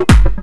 you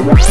Wow.